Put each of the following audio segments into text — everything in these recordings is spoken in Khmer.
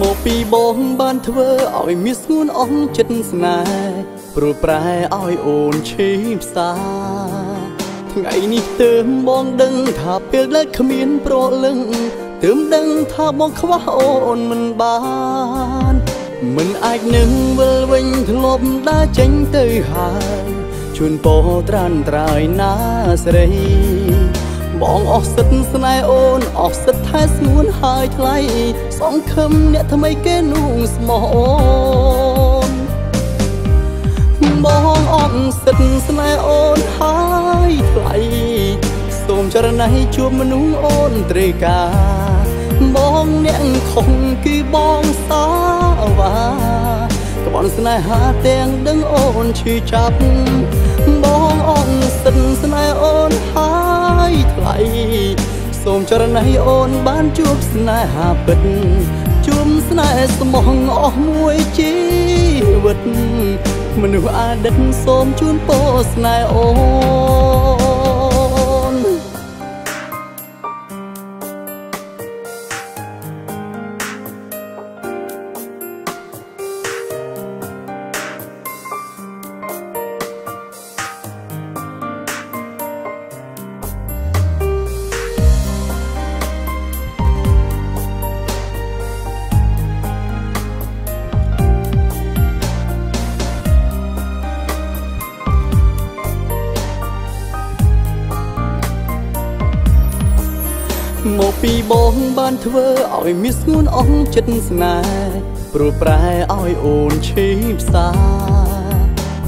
មកពីបងបានធ្វើឲ្យមានស្ងួនអស់ចិត្តស្នេហ៍ព្រោះប្រែឲ្យអូនឈីផ្សាថ្ងៃនេះទើបបងដឹងថាពេលដែលគ្មានប្រលឹងទើបដឹងថាបងខ្វះអូនមិនបានមិនអាចនឹងវិលវិញធ្លាប់ដើរចេញទៅហើយជូនពោត្រានត្រើយណាស្រី បងអស់សិទ្ធស្នេហ៍អូនអស់សិទ្ធថែស្ងួនហើយថ្លៃសងខឹមអ្នកថ្មីគេនួងស្មោះអូនបងអស់សិទ្ធស្នេហ៍អូនហើយថ្លៃសូមចរណៃជួបមនុស្សអូនត្រីកាបងអ្នកខំគឺបងសាវ៉ាក្បន់ស្នេហាទាំងដឹងអូនឈឺចាប់ ចរណៃអូនបានជួបស្នេហាពិតជួបស្នេហ៍ស្មោះអស់មួយជីវិតមនុស្សអតីតសូមជូនពរស្នេហ៍អូន ពីបងបានធ្វើឲ្យមានស្ងួនអស់ចិត្តស្នេហ៍ព្រោះប្រែឲ្យអូនឈីផ្សា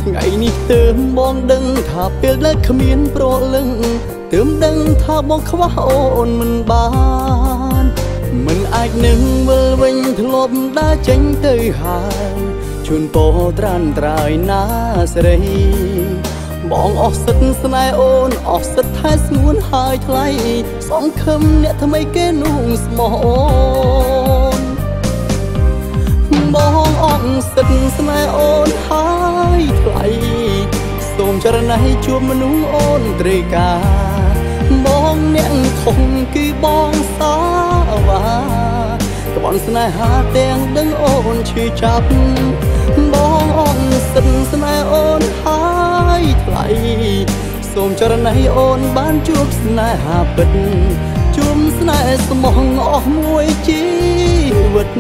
ថ្ងៃនេះទើបបងដឹងថាពេលដែលគ្មានប្រលឹងទើបដឹងថាបងខ្វះអូនមិនបានមិនអាចនឹងវិលវិញធ្លាប់ដើរចេញទៅហើយជូនពោត្រានត្រើយណាស្រី បងអស់សិទ្ធស្នេហ៍អូនអស់សិទ្ធថែស្ងួនហើយថ្លៃសងខឹមអ្នកថ្មីគេនួងស្មោះអូនបងអស់សិទ្ធស្នេហ៍អូនហើយថ្លៃសូមចរណៃជួបមនុស្សអូនត្រីកាបងអ្នកខំគឺបងសាវ៉ាក្បន់ស្នេហាទាំងដឹងអូនឈឺចាប់ សូមចរណៃអូនបានជួបស្នេហាពិតជួបស្នេហ៍ស្មោះអស់មួយជីវិត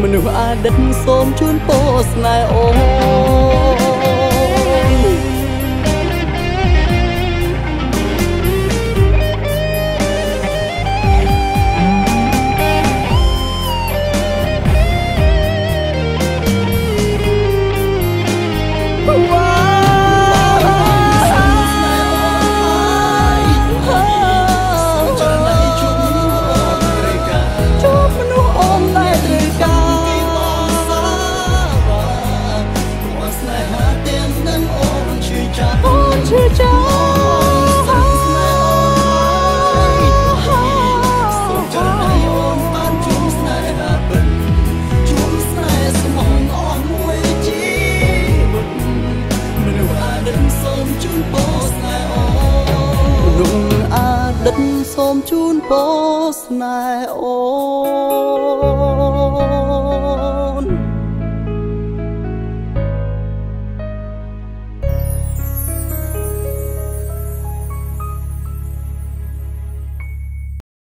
មនុស្សអតីតសូមជូនពរស្នេហ៍អូន ស្សអតីតសូមជូនពរស្នេហ៍អូន